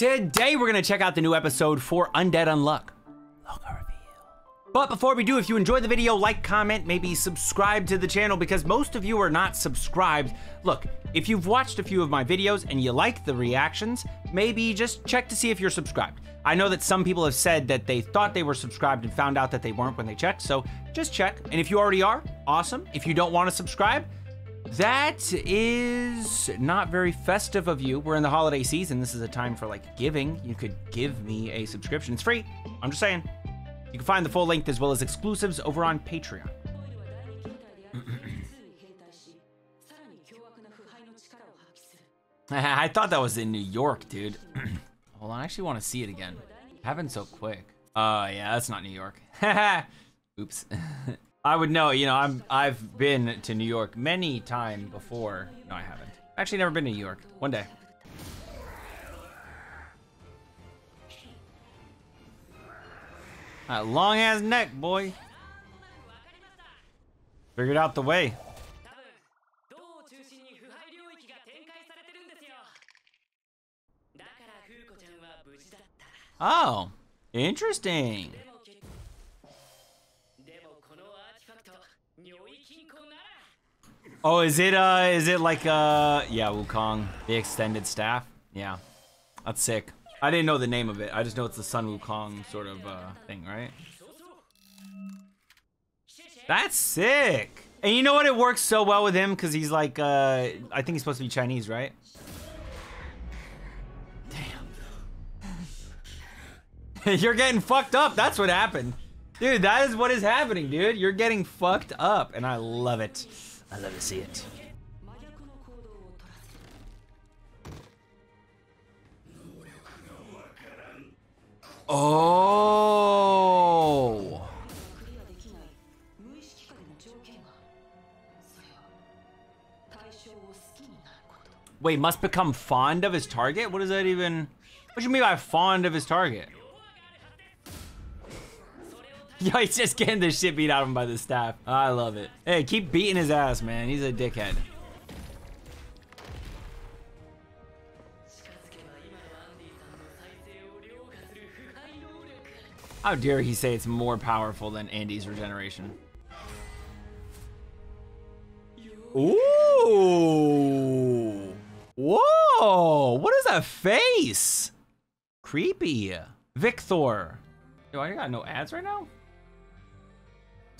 Today we're gonna check out the new episode for Undead Unluck. But before we do, if you enjoyed the video, like, comment, maybe subscribe to the channel because most of you are not subscribed. Look, if you've watched a few of my videos and you like the reactions, maybe just check to see if you're subscribed. I know that some people have said that they thought they were subscribed and found out that they weren't when they checked, so just check. And if you already are, awesome. If you don't want to subscribe, that is not very festive of you. We're in the holiday season. This is a time for like giving. You could give me a subscription. It's free. I'm just saying. You can find the full length as well as exclusives over on Patreon. I thought that was in New York, dude. Hold on, I actually want to see it again. It Happened so quick. Uh, yeah, that's not New York. Oops. I would know, you know, I'm I've been to New York many times before. No, I haven't. Actually never been to New York. One day. That long ass neck, boy. Figured out the way. Oh, interesting. Oh, is it uh is it like uh yeah, Wukong, the extended staff? Yeah. That's sick. I didn't know the name of it. I just know it's the Sun Wukong sort of uh thing, right? That's sick. And you know what? It works so well with him because he's like, uh, I think he's supposed to be Chinese, right? Damn. You're getting fucked up. That's what happened. Dude, that is what is happening, dude. You're getting fucked up, and I love it. I love to see it. Oh. Wait, must become fond of his target? What does that even... What do you mean by fond of his target? Yo, he's just getting the shit beat out of him by the staff. I love it. Hey, keep beating his ass, man. He's a dickhead. How dare he say it's more powerful than Andy's regeneration? Ooh. Whoa. What is that face? Creepy. Victor. Yo, I got no ads right now?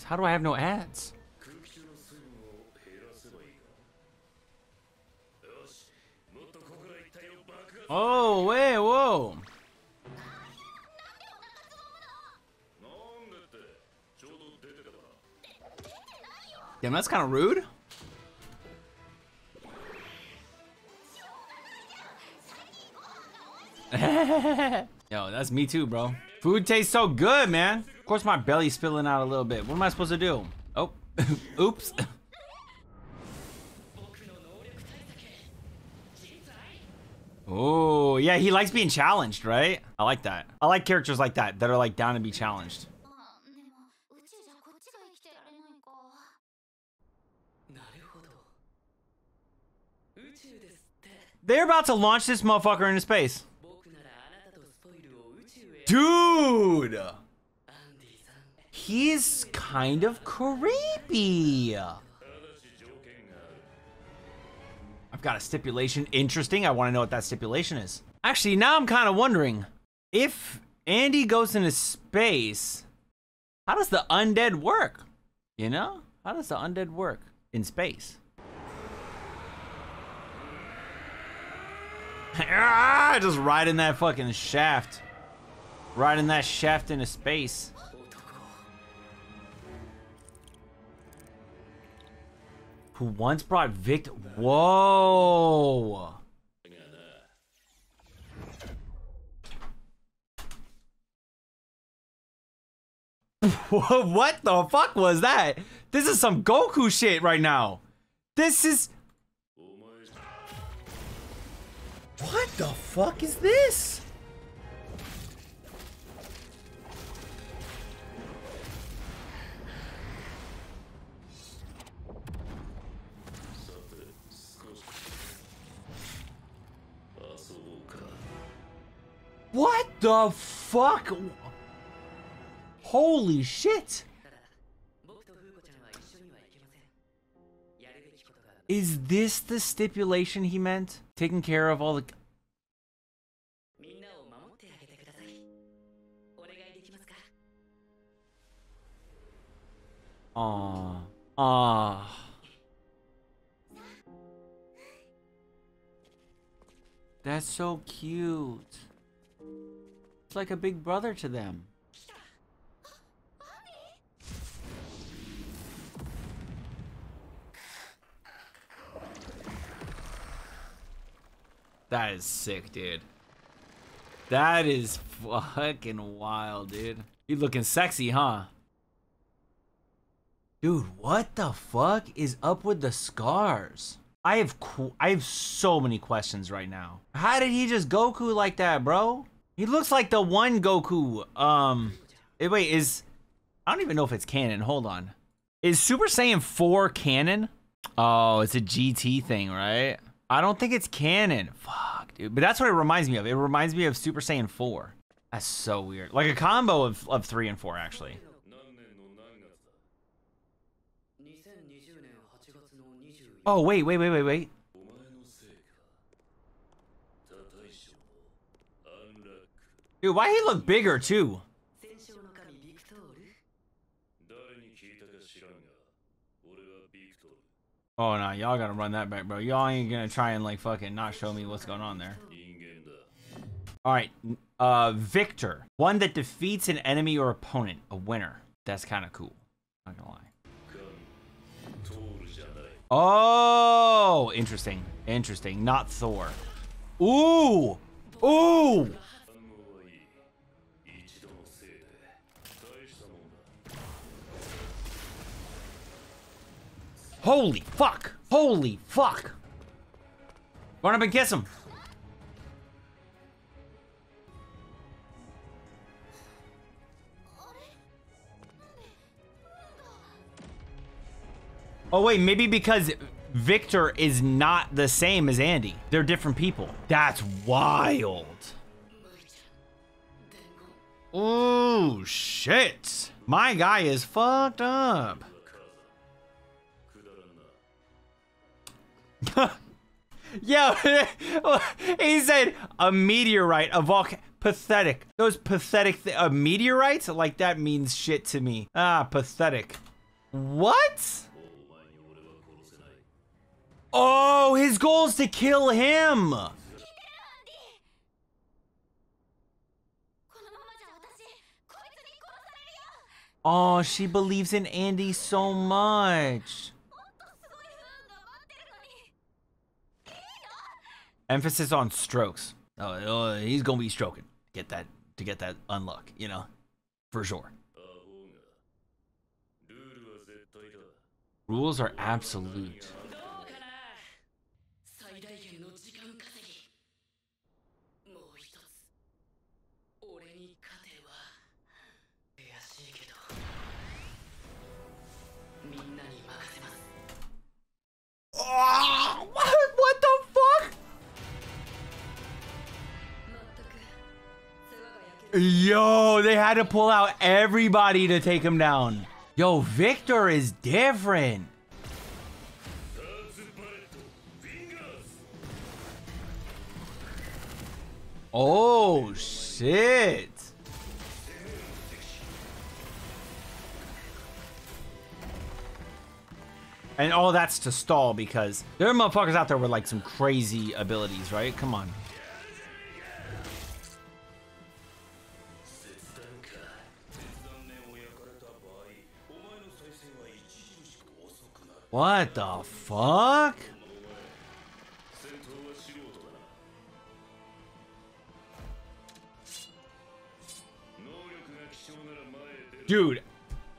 How do I have no ads? Oh, wait, whoa. Damn, that's kind of rude. Yo, that's me too, bro. Food tastes so good, man. Course my belly's spilling out a little bit. What am I supposed to do? Oh, oops. Oh, yeah, he likes being challenged, right? I like that. I like characters like that, that are like down to be challenged. They're about to launch this motherfucker into space. Dude! He's kind of creepy. I've got a stipulation. Interesting. I want to know what that stipulation is. Actually, now I'm kind of wondering if Andy goes into space, how does the undead work? You know? How does the undead work in space? ah, just riding that fucking shaft. Riding that shaft into space. Who once brought Victor. Whoa. what the fuck was that? This is some Goku shit right now. This is. What the fuck is this? The fuck? Holy shit. Is this the stipulation he meant? Taking care of all the... Aww. Aww. That's so cute. It's like a big brother to them. That is sick, dude. That is fucking wild, dude. You looking sexy, huh? Dude, what the fuck is up with the scars? I have I have so many questions right now. How did he just Goku like that, bro? He looks like the one Goku. Um, eh, wait, is I don't even know if it's canon. Hold on, is Super Saiyan 4 canon? Oh, it's a GT thing, right? I don't think it's canon. Fuck, dude. But that's what it reminds me of. It reminds me of Super Saiyan 4. That's so weird. Like a combo of, of 3 and 4, actually. Oh, wait, wait, wait, wait, wait. Dude, why he look bigger, too? Oh, no, y'all gotta run that back, bro. Y'all ain't gonna try and, like, fucking not show me what's going on there. Alright, uh, Victor. One that defeats an enemy or opponent. A winner. That's kind of cool. Not gonna lie. Oh, interesting. Interesting. Not Thor. Ooh! Ooh! Holy fuck! Holy fuck! Run up and kiss him. Oh wait, maybe because Victor is not the same as Andy. They're different people. That's wild. Oh shit. My guy is fucked up. yeah, he said a meteorite, a volcano. Pathetic. Those pathetic th a meteorites? Like that means shit to me. Ah, pathetic. What? Oh, his goal is to kill him. Oh, she believes in Andy so much. Emphasis on strokes. Oh, oh, he's gonna be stroking. Get that to get that unlock, you know, for sure. Rules are absolute. Yo, they had to pull out everybody to take him down. Yo, Victor is different. Oh, shit. And all that's to stall because there are motherfuckers out there with like some crazy abilities, right? Come on. What the fuck? Dude,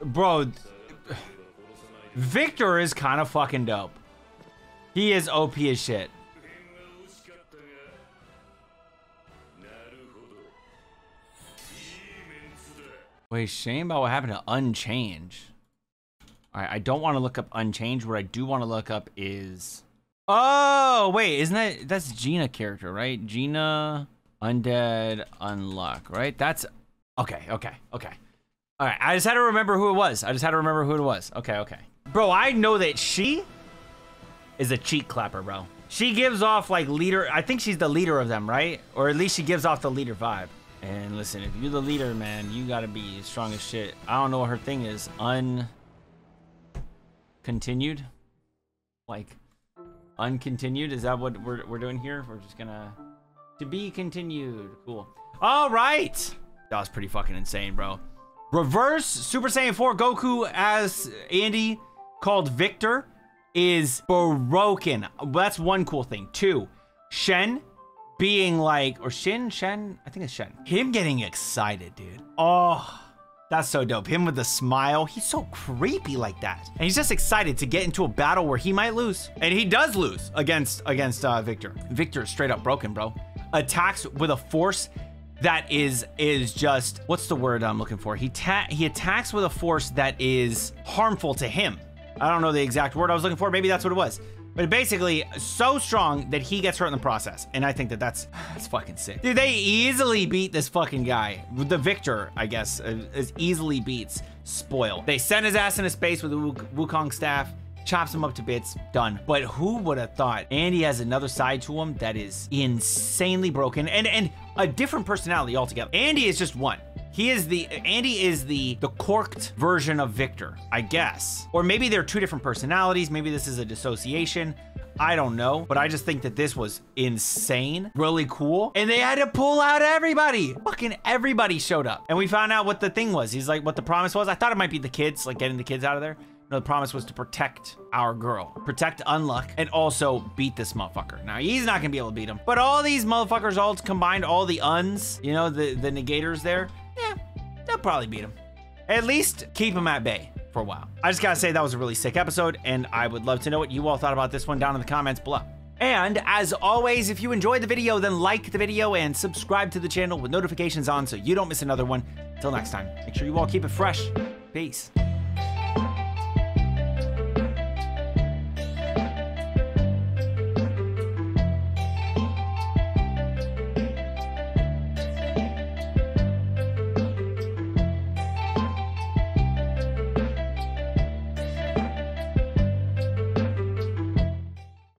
bro, Victor is kind of fucking dope. He is OP as shit. Wait, shame about what happened to Unchange. I don't want to look up Unchange. What I do want to look up is... Oh, wait, isn't that... That's Gina character, right? Gina... Undead Unluck, right? That's okay, okay, okay. All right, I just had to remember who it was. I just had to remember who it was. Okay, okay. Bro, I know that she is a cheek clapper, bro. She gives off like leader. I think she's the leader of them, right? Or at least she gives off the leader vibe. And listen, if you're the leader, man, you gotta be strong as shit. I don't know what her thing is. Uncontinued? Like, uncontinued? Is that what we're, we're doing here? We're just gonna... To be continued. Cool. All right. That was pretty fucking insane, bro. Reverse Super Saiyan 4 Goku as Andy called Victor is broken. That's one cool thing. Two, Shen being like, or Shin, Shen, I think it's Shen. Him getting excited, dude. Oh, that's so dope. Him with the smile. He's so creepy like that. And he's just excited to get into a battle where he might lose. And he does lose against against uh, Victor. Victor is straight up broken, bro. Attacks with a force that is is just what's the word I'm looking for? He ta he attacks with a force that is harmful to him. I don't know the exact word I was looking for. Maybe that's what it was. But basically, so strong that he gets hurt in the process. And I think that that's, that's fucking sick. Dude, they easily beat this fucking guy. The victor, I guess, uh, as easily beats Spoil. They send his ass into space with the Wukong staff chops him up to bits, done. But who would have thought Andy has another side to him that is insanely broken and and a different personality altogether. Andy is just one. He is the Andy is the the corked version of Victor, I guess. Or maybe they're two different personalities. Maybe this is a dissociation. I don't know, but I just think that this was insane, really cool. And they had to pull out everybody. Fucking everybody showed up. And we found out what the thing was. He's like, what the promise was. I thought it might be the kids, like getting the kids out of there. No, the promise was to protect our girl, protect Unluck, and also beat this motherfucker. Now, he's not gonna be able to beat him, but all these motherfuckers all combined, all the uns, you know, the, the negators there, they'll probably beat him. At least keep him at bay for a while. I just gotta say that was a really sick episode, and I would love to know what you all thought about this one down in the comments below. And as always, if you enjoyed the video, then like the video and subscribe to the channel with notifications on so you don't miss another one. Until next time, make sure you all keep it fresh. Peace.